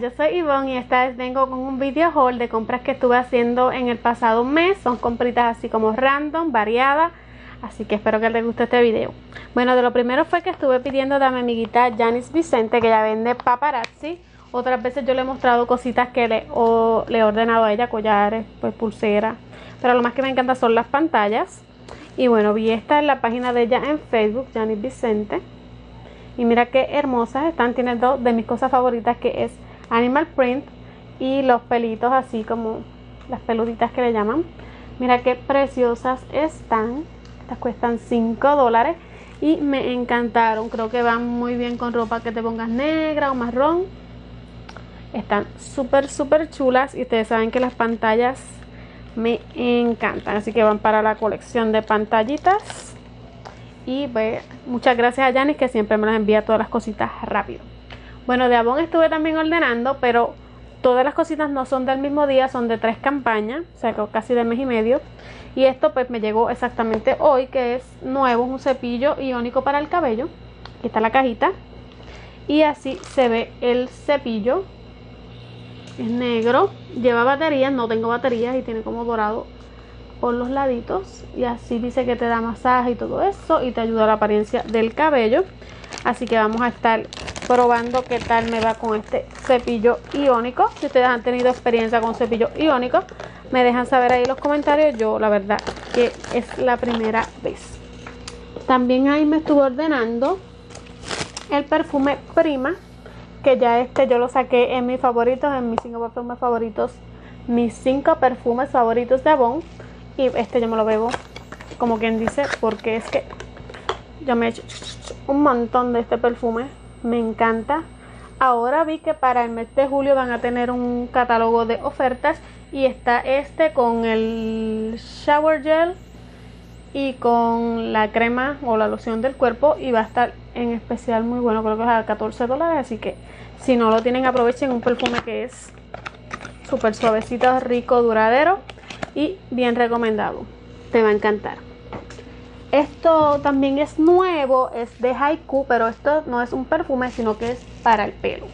Yo soy Ivonne y esta vez vengo con un video haul de compras que estuve haciendo en el pasado mes. Son compritas así como random, variadas. Así que espero que les guste este video. Bueno, de lo primero fue que estuve pidiendo de mi amiguita Janice Vicente, que ya vende paparazzi. Otras veces yo le he mostrado cositas que le, le he ordenado a ella, collares, pues pulseras. Pero lo más que me encanta son las pantallas. Y bueno, vi esta en la página de ella en Facebook, Janice Vicente. Y mira qué hermosas están. Tiene dos de mis cosas favoritas que es Animal Print y los pelitos así como las peluditas que le llaman. Mira qué preciosas están. Estas cuestan 5 dólares y me encantaron. Creo que van muy bien con ropa que te pongas negra o marrón. Están súper, súper chulas y ustedes saben que las pantallas me encantan. Así que van para la colección de pantallitas. Y muchas gracias a Janice que siempre me las envía todas las cositas rápido. Bueno, de Avon estuve también ordenando, pero todas las cositas no son del mismo día, son de tres campañas, o sea, casi de mes y medio. Y esto pues me llegó exactamente hoy, que es nuevo, un cepillo iónico para el cabello. Aquí está la cajita. Y así se ve el cepillo. Es negro, lleva baterías, no tengo baterías y tiene como dorado por los laditos y así dice que te da masaje y todo eso y te ayuda a la apariencia del cabello así que vamos a estar probando qué tal me va con este cepillo iónico. Si ustedes han tenido experiencia con cepillo iónico me dejan saber ahí en los comentarios. Yo la verdad que es la primera vez. También ahí me estuve ordenando el perfume prima que ya este yo lo saqué en mis favoritos en mis cinco perfumes favoritos mis cinco perfumes favoritos de Avon. Y este yo me lo bebo, como quien dice, porque es que yo me he hecho un montón de este perfume. Me encanta. Ahora vi que para el mes de julio van a tener un catálogo de ofertas y está este con el shower gel y con la crema o la loción del cuerpo y va a estar en especial muy bueno, creo que es a 14 dólares, así que si no lo tienen aprovechen un perfume que es súper suavecito, rico, duradero y bien recomendado. Te va a encantar. Esto también es nuevo, es de Haiku, pero esto no es un perfume, sino que es para el pelo.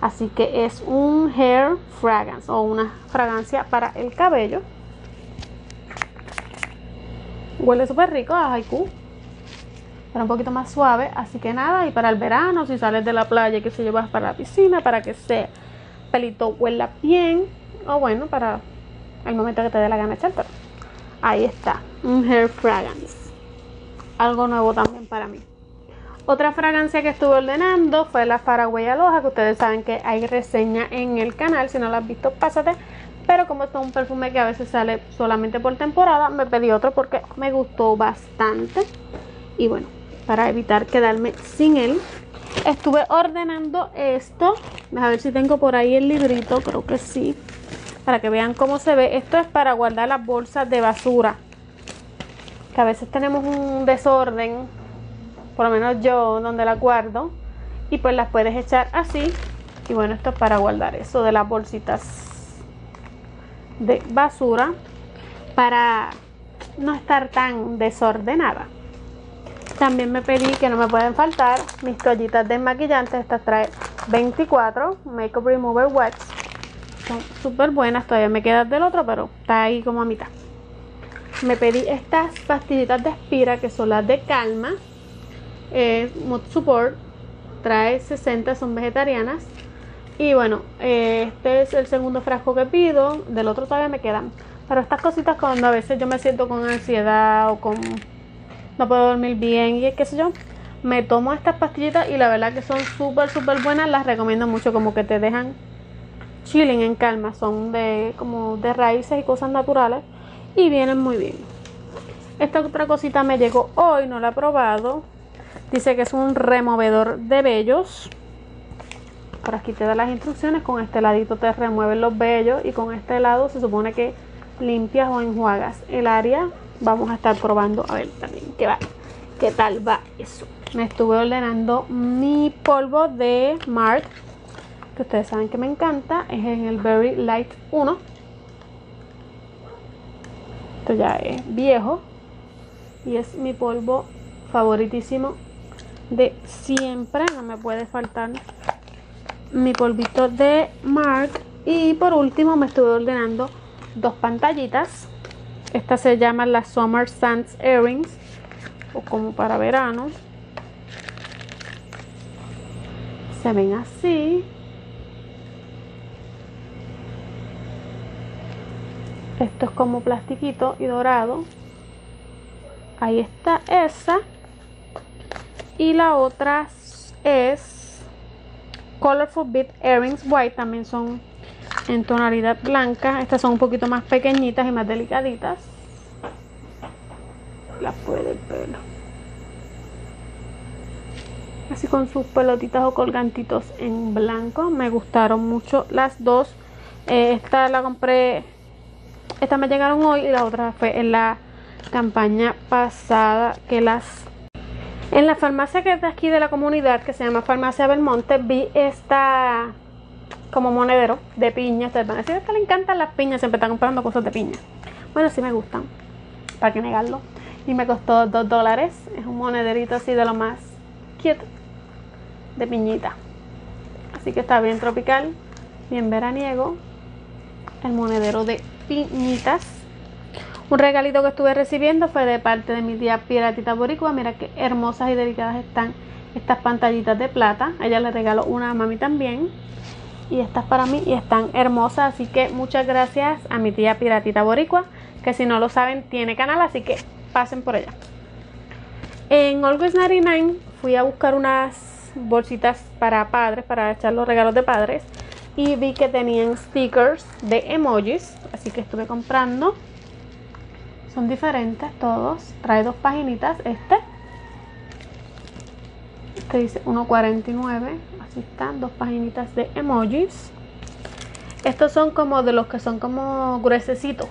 Así que es un hair fragrance o una fragancia para el cabello. Huele súper rico a Haiku. Pero un poquito más suave. Así que nada, y para el verano, si sales de la playa, que se llevas para la piscina, para que ese pelito huela bien. O bueno, para al momento que te dé la gana echar, pero ahí está, un hair fragrance. Algo nuevo también para mí. Otra fragancia que estuve ordenando fue la Faraway Aloha, que ustedes saben que hay reseña en el canal. Si no la has visto, pásate. Pero como es un perfume que a veces sale solamente por temporada, me pedí otro porque me gustó bastante. Y bueno, para evitar quedarme sin él, estuve ordenando esto. A ver si tengo por ahí el librito, creo que sí para que vean cómo se ve. Esto es para guardar las bolsas de basura. Que a veces tenemos un desorden, por lo menos yo donde la guardo. Y pues las puedes echar así. Y bueno, esto es para guardar eso de las bolsitas de basura. Para no estar tan desordenada. También me pedí que no me pueden faltar mis toallitas desmaquillantes. Estas trae 24 Makeup Remover Wax son súper buenas. Todavía me queda del otro, pero está ahí como a mitad. Me pedí estas pastillitas de Espira, que son las de calma. Eh, Mod Support. Trae 60, son vegetarianas. Y bueno, eh, este es el segundo frasco que pido. Del otro todavía me quedan. Pero estas cositas cuando a veces yo me siento con ansiedad o con... No puedo dormir bien y qué sé yo. Me tomo estas pastillitas y la verdad que son súper, súper buenas. Las recomiendo mucho como que te dejan chilling en calma, son de como de raíces y cosas naturales y vienen muy bien. Esta otra cosita me llegó hoy, no la he probado. Dice que es un removedor de vellos. Por aquí te da las instrucciones. Con este ladito te remueven los vellos y con este lado se supone que limpias o enjuagas el área. Vamos a estar probando a ver también qué va, qué tal va eso. Me estuve ordenando mi polvo de Mark que ustedes saben que me encanta, es en el Very Light 1. Esto ya es viejo. Y es mi polvo favoritísimo de siempre, no me puede faltar mi polvito de Mark. Y por último me estuve ordenando dos pantallitas. Esta se llama la Summer Sands Earrings o como para verano. Se ven así esto es como plastiquito y dorado. Ahí está esa. Y la otra es Colorful Beat Earrings White. También son en tonalidad blanca. Estas son un poquito más pequeñitas y más delicaditas. La puede el pelo así con sus pelotitas o colgantitos en blanco. Me gustaron mucho las dos. Eh, esta la compré esta me llegaron hoy y la otra fue en la campaña pasada que las en la farmacia que es de aquí de la comunidad que se llama farmacia Belmonte vi esta como monedero de piña. Ustedes van a decir que le encantan las piñas siempre están comprando cosas de piña bueno sí me gustan para que negarlo. Y me costó 2 dólares. Es un monederito así de lo más cute de piñita. Así que está bien tropical bien veraniego el monedero de piñitas. Un regalito que estuve recibiendo fue de parte de mi tía Piratita Boricua. Mira qué hermosas y delicadas están estas pantallitas de plata. A ella le regaló una a mami también. Y estas para mí y están hermosas. Así que muchas gracias a mi tía Piratita Boricua. Que si no lo saben tiene canal. Así que pasen por allá. En Always 99 fui a buscar unas bolsitas para padres. Para echar los regalos de padres y vi que tenían stickers de emojis así que estuve comprando. Son diferentes todos. Trae dos paginitas. Este este dice 1.49 así están dos paginitas de emojis. Estos son como de los que son como gruesecitos.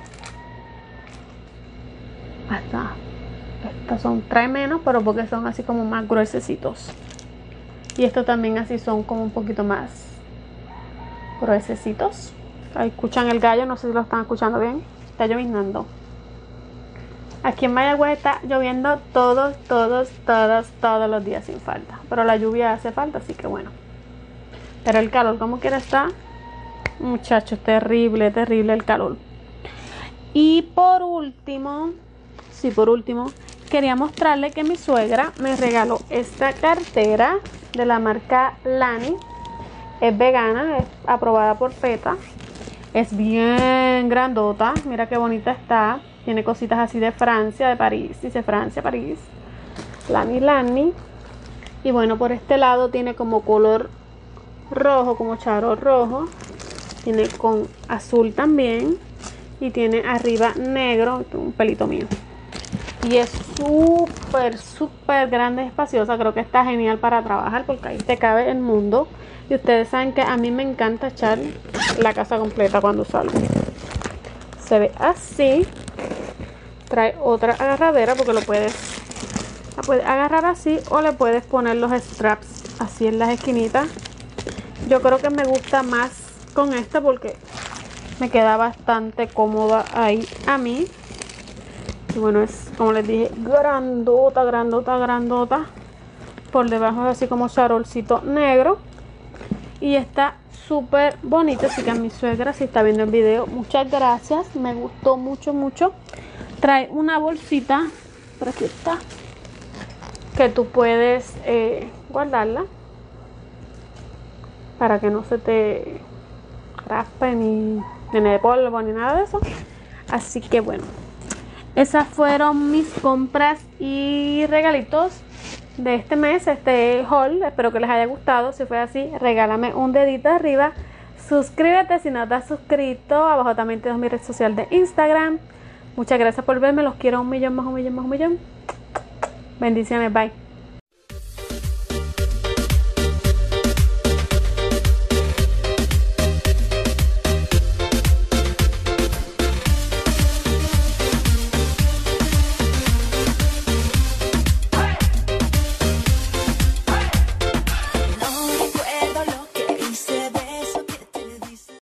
Hasta estos son trae menos pero porque son así como más gruesecitos. Y estos también así son como un poquito más gruesecitos. Ahí escuchan el gallo, no sé si lo están escuchando bien. Está lloviendo. Aquí en Mayagüez está lloviendo todos, todos, todos, todos los días sin falta. Pero la lluvia hace falta, así que bueno. Pero el calor, como quiera, está. Muchachos, terrible, terrible el calor. Y por último, sí, por último, quería mostrarle que mi suegra me regaló esta cartera de la marca Lani es vegana, es aprobada por PETA. Es bien grandota. Mira qué bonita está. Tiene cositas así de Francia, de París. Dice Francia, París. Lani Lani. Y bueno, por este lado tiene como color rojo, como charol rojo. Tiene con azul también. Y tiene arriba negro, un pelito mío. Y es súper, súper grande y espaciosa. Creo que está genial para trabajar porque ahí te cabe el mundo. Y ustedes saben que a mí me encanta echar la casa completa cuando salgo. Se ve así. Trae otra agarradera porque lo puedes, puedes agarrar así o le puedes poner los straps así en las esquinitas. Yo creo que me gusta más con esta porque me queda bastante cómoda ahí a mí. Y bueno, es como les dije, grandota, grandota, grandota. Por debajo es así como charolcito negro. Y está súper bonito así que a mi suegra si está viendo el video muchas gracias. Me gustó mucho mucho. Trae una bolsita por aquí está que tú puedes eh, guardarla para que no se te raspe ni tiene polvo ni nada de eso. Así que bueno esas fueron mis compras y regalitos de este mes, este haul. Espero que les haya gustado. Si fue así, regálame un dedito arriba. Suscríbete si no estás suscrito. Abajo también tengo mi red social de Instagram. Muchas gracias por verme. Los quiero un millón más, un millón más, un millón. Bendiciones. Bye.